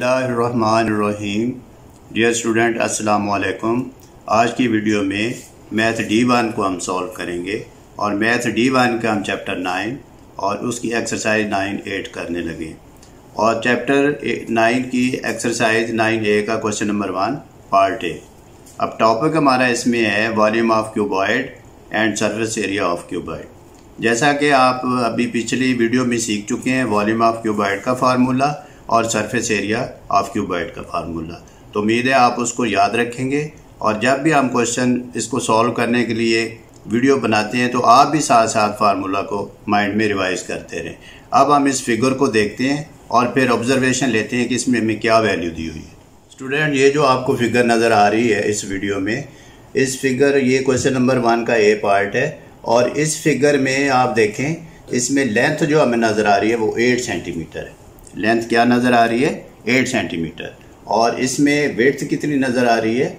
बिस्मिल्लाहिर्रहमानिर्रहीम। Dear student अस्सलाम वालेकुम आज की वीडियो में मैथ डी वन को हम सॉल्व करेंगे और मैथ डी वन का हम चैप्टर नाइन और उसकी एक्सरसाइज नाइन एट करने लगे और चैप्टर नाइन की एक्सरसाइज नाइन ए का question number one part A अब टॉपिक हमारा इसमें है volume of cuboid and surface area of cuboid जैसा कि आप अभी पिछली वीडियो में सीख चुके हैं वॉल्यूम ऑफ़ क्यूबॉइड का फार्मूला और सरफेस एरिया ऑफ़ क्यूबाइड का फार्मूला तो उम्मीद है आप उसको याद रखेंगे। और जब भी हम क्वेश्चन इसको सॉल्व करने के लिए वीडियो बनाते हैं तो आप भी साथ साथ फार्मूला को माइंड में रिवाइज करते रहें। अब हम इस फिगर को देखते हैं और फिर ऑब्जर्वेशन लेते हैं कि इसमें हमें क्या वैल्यू दी हुई है। स्टूडेंट ये जो आपको फिगर नज़र आ रही है इस वीडियो में, इस फिगर ये क्वेश्चन नंबर वन का ए पार्ट है। और इस फिगर में आप देखें, इसमें लेंथ जो हमें नज़र आ रही है वो एट सेंटीमीटर है। लेंथ क्या नज़र आ रही है? Eight centimetre. और इसमें वेथ कितनी नज़र आ रही है?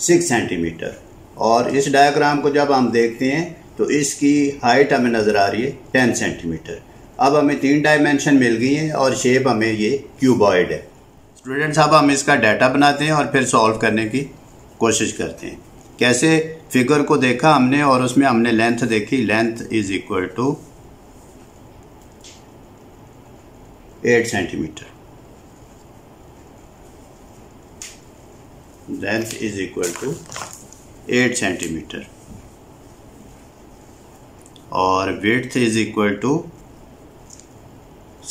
Six centimetre. और इस डायग्राम को जब हम देखते हैं तो इसकी हाइट हमें नज़र आ रही है टेन सेंटीमीटर। अब हमें तीन डायमेंशन मिल गई हैं और शेप हमें ये क्यूबॉइड है। स्टूडेंट्स अब हम इसका डाटा बनाते हैं और फिर सॉल्व करने की कोशिश करते हैं। कैसे? फिगर को देखा हमने और उसमें हमने लेंथ देखी। Length is equal to eight centimetre length is equal to eight centimetre और width is equal to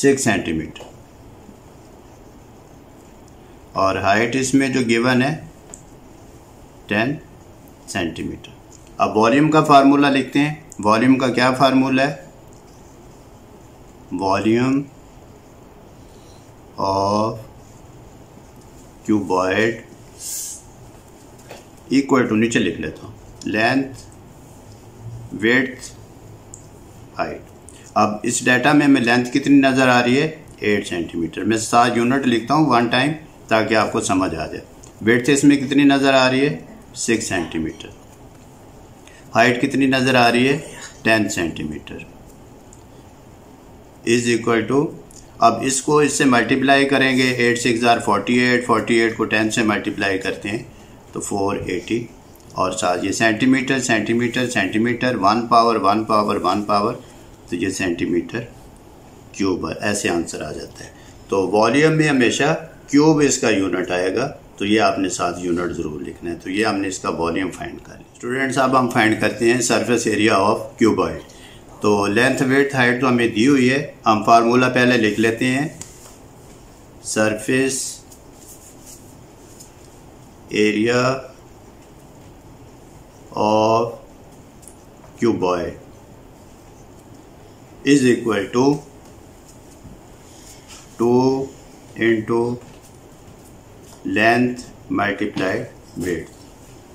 six centimetre और हाइट इसमें जो गिवन है टेन सेंटीमीटर अब वॉल्यूम का फार्मूला लिखते हैं। वॉल्यूम का क्या फार्मूला है? Volume of cuboid equal to नीचे लिख लेता हूँ। लेंथ वेथ हाइट अब इस डाटा में हमें लेंथ कितनी नज़र आ रही है? एट सेंटीमीटर मैं सात यूनिट लिखता हूँ वन टाइम ताकि आपको समझ आ जाए। वेथ इसमें कितनी नज़र आ रही है? सिक्स सेंटीमीटर हाइट कितनी नज़र आ रही है? Ten centimetre is equal to अब इसको इससे मल्टीप्लाई करेंगे एट सिक्स ज़ार फोर्टी एट फोर्टी एट को टेन से मल्टीप्लाई करते हैं तो फोर एटी और साथ ये centimetre centimetre centimetre one power one power one power तो ये सेंटीमीटर क्यूब है, ऐसे आंसर आ जाता है। तो वॉल्यूम में हमेशा क्यूब इसका यूनिट आएगा तो ये आपने साथ यूनिट ज़रूर लिखना है तो ये हमने इसका वॉल्यूम फाइंड कर लिया। स्टूडेंट्स अब हम फाइंड करते हैं सरफेस एरिया ऑफ़ क्यूबॉइड तो लेंथ वेट हाइट तो हमें दी हुई है। हम फार्मूला पहले लिख लेते हैं। Surface area of cuboid is equal to two into length multiplied width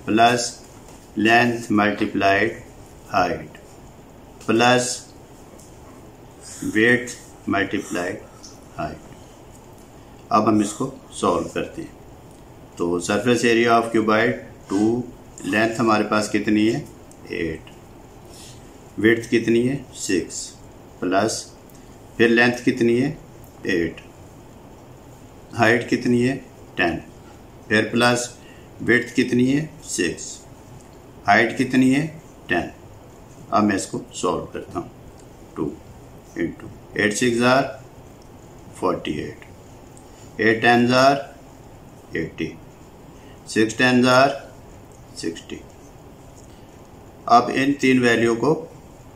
plus length multiplied height plus width multiply height अब हम इसको सॉल्व करते हैं। तो surface area of cuboid two length हमारे पास कितनी है? एट वेट कितनी है? सिक्स प्लस फिर लेंथ कितनी है? एट हाइट कितनी है? टेन फिर प्लस वेट कितनी है? सिक्स हाइट कितनी है? टेन अब मैं इसको सॉल्व करता हूँ। टू इंटू एट सिक्स ज़ार फोर्टी एट एट टेन ज़ार एट्टी सिक्स टेन ज़ार सिक्सटी अब इन तीन वैल्यू को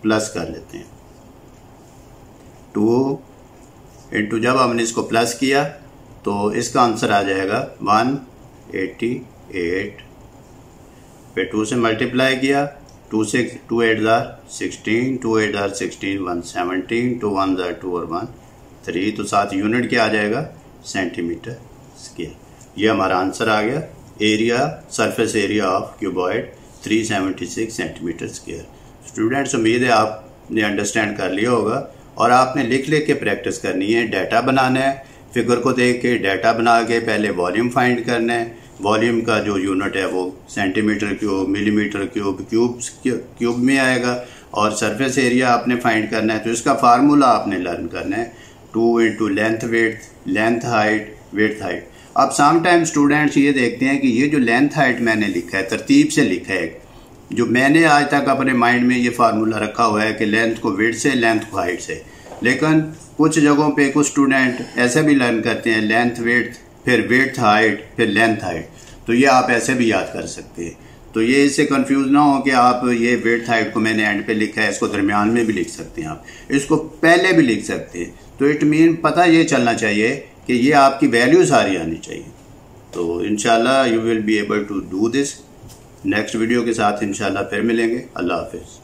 प्लस कर लेते हैं। टू इंटू जब हमने इसको प्लस किया तो इसका आंसर आ जाएगा वन एटी एट फिर टू से मल्टीप्लाई किया टू सिक्स टू एट ज़ार सिक्सटीन टू एट ज़ार sixteen one seventeen two one ज़ार टू और वन थ्री तो साथ यूनिट क्या आ जाएगा? सेंटीमीटर स्केल ये हमारा आंसर आ गया. Area surface area of cuboid 376 centimetre square students उम्मीद है आपने अंडरस्टैंड कर लिया होगा और आपने लिख लिख के प्रैक्टिस करनी है. डाटा बनाना है. फिगर को देख के डाटा बना के पहले वॉल्यूम फाइंड करना है. वॉल्यूम का जो यूनिट है वो centimetre cube, millimetre cube cube cube में आएगा और सरफेस एरिया आपने फाइंड करना है तो इसका फार्मूला आपने लर्न करना है। Two into length width length height width height अब सम टाइम स्टूडेंट्स ये देखते हैं कि ये जो लेंथ हाइट मैंने लिखा है, तरतीब से लिखा है, जो मैंने आज तक अपने माइंड में ये फार्मूला रखा हुआ है कि लेंथ को वेट से लेंथ को हाइट से। लेकिन कुछ जगहों पे कुछ स्टूडेंट ऐसे भी लर्न करते हैं लेंथ वेट फिर वेट हाइट फिर लेंथ हाइट तो ये आप ऐसे भी याद कर सकते हैं। तो ये इससे कंफ्यूज ना हो कि आप ये वेट हाइट को मैंने एंड पे लिखा है, इसको दरमियान में भी लिख सकते हैं आप। इसको पहले भी लिख सकते हैं। तो इट मीन पता ये चलना चाहिए कि ये आपकी वैल्यू सारी आनी चाहिए। तो इनशाला you will be able to do this next video के साथ इनशाला फिर मिलेंगे। अल्लाह हाफिज़।